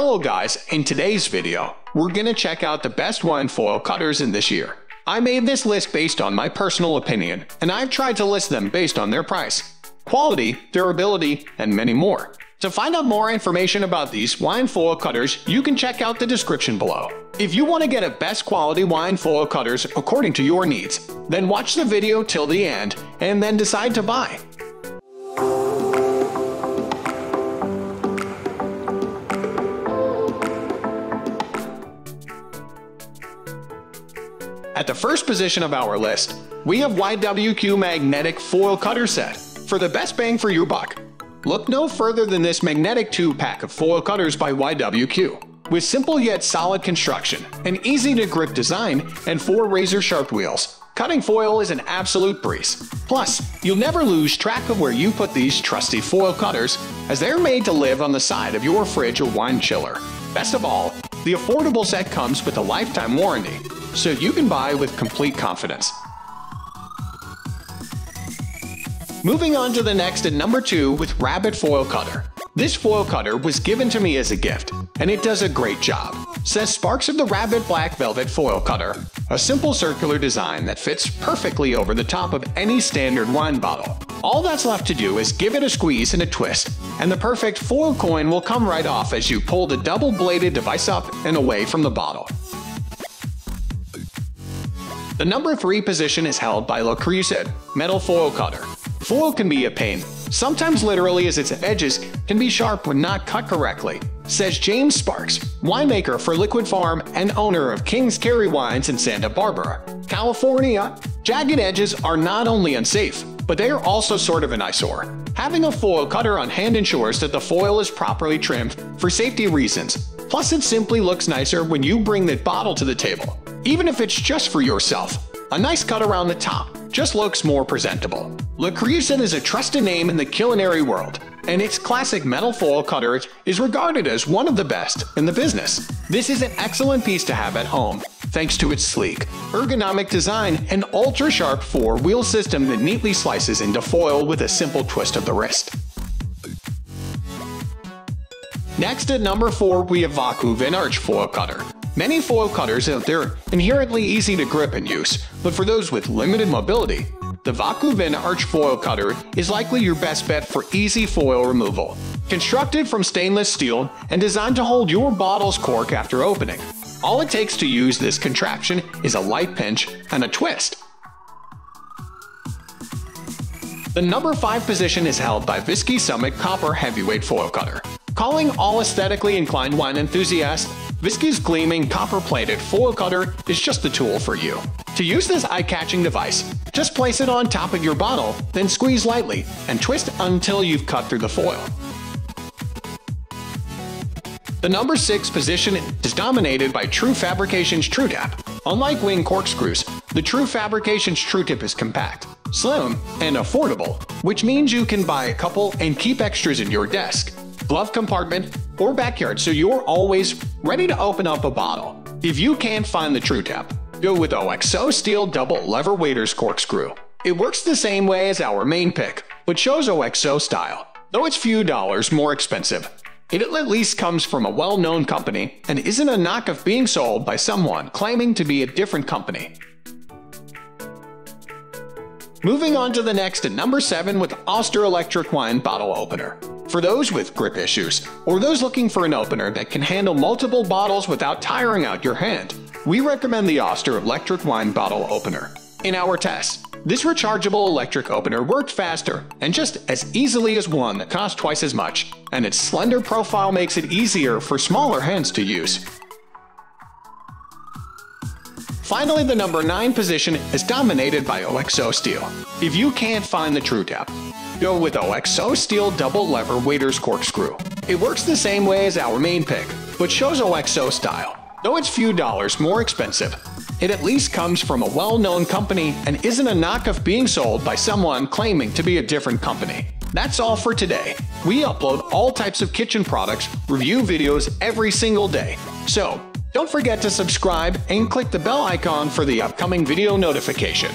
Hello guys, in today's video, we're gonna check out the best wine foil cutters in this year. I made this list based on my personal opinion, and I've tried to list them based on their price, quality, durability, and many more. To find out more information about these wine foil cutters, you can check out the description below. If you want to get a best quality wine foil cutters according to your needs, then watch the video till the end and then decide to buy. At the first position of our list, we have YWQ Magnetic Foil Cutter Set for the best bang for your buck. Look no further than this magnetic 2-pack of foil cutters by YWQ. With simple yet solid construction, an easy-to-grip design, and four razor-sharp wheels, cutting foil is an absolute breeze. Plus, you'll never lose track of where you put these trusty foil cutters, as they're made to live on the side of your fridge or wine chiller. Best of all, the affordable set comes with a lifetime warranty, so you can buy with complete confidence. Moving on to the next at number 2 with Rabbit Foil Cutter. This foil cutter was given to me as a gift, and it does a great job, says Sparks of the Rabbit Black Velvet Foil Cutter, a simple circular design that fits perfectly over the top of any standard wine bottle. All that's left to do is give it a squeeze and a twist, and the perfect foil coin will come right off as you pull the double-bladed device up and away from the bottle. The number 3 position is held by Le Creuset Metal Foil Cutter. Foil can be a pain, sometimes literally as its edges can be sharp when not cut correctly, says James Sparks, winemaker for Liquid Farm and owner of King's Carey Wines in Santa Barbara, California. Jagged edges are not only unsafe, but they are also sort of an eyesore. Having a foil cutter on hand ensures that the foil is properly trimmed for safety reasons. Plus, it simply looks nicer when you bring the bottle to the table even if it's just for yourself. A nice cut around the top just looks more presentable. Le Creuset is a trusted name in the culinary world, and its classic metal foil cutter is regarded as one of the best in the business. This is an excellent piece to have at home, thanks to its sleek, ergonomic design and ultra-sharp four-wheel system that neatly slices into foil with a simple twist of the wrist. Next at number 4 we have Vacu Vin Arch Foil Cutter. Many foil cutters out there are inherently easy to grip and use, but for those with limited mobility, the Vacu Vin Arch Foil Cutter is likely your best bet for easy foil removal. Constructed from stainless steel and designed to hold your bottle's cork after opening, all it takes to use this contraption is a light pinch and a twist. The number 5 position is held by Viski Summit Copper Heavyweight Foil Cutter. Calling all aesthetically inclined wine enthusiasts Viski's gleaming copper-plated foil cutter is just the tool for you. To use this eye-catching device, just place it on top of your bottle, then squeeze lightly, and twist until you've cut through the foil. The number 6 position is dominated by True Fabrications True Tap. Unlike wing corkscrews, the True Fabrications True Tap is compact, slim, and affordable, which means you can buy a couple and keep extras in your desk glove compartment, or backyard so you're always ready to open up a bottle. If you can't find the True Tap, go with OXO Steel Double Lever Waiter's Corkscrew. It works the same way as our main pick, but shows OXO style, though it's few dollars more expensive. It at least comes from a well-known company and isn't a knock of being sold by someone claiming to be a different company. Moving on to the next at number 7 with Oster Electric Wine Bottle Opener. For those with grip issues, or those looking for an opener that can handle multiple bottles without tiring out your hand, we recommend the Oster Electric Wine Bottle Opener. In our test, this rechargeable electric opener worked faster and just as easily as one that cost twice as much, and its slender profile makes it easier for smaller hands to use. Finally, the number 9 position is dominated by OXO Steel. If you can't find the True Tap, Go with OXO Steel Double Lever Waiter's Corkscrew. It works the same way as our main pick, but shows OXO style. Though it's few dollars more expensive, it at least comes from a well-known company and isn't a knock of being sold by someone claiming to be a different company. That's all for today. We upload all types of kitchen products, review videos every single day. So, don't forget to subscribe and click the bell icon for the upcoming video notification.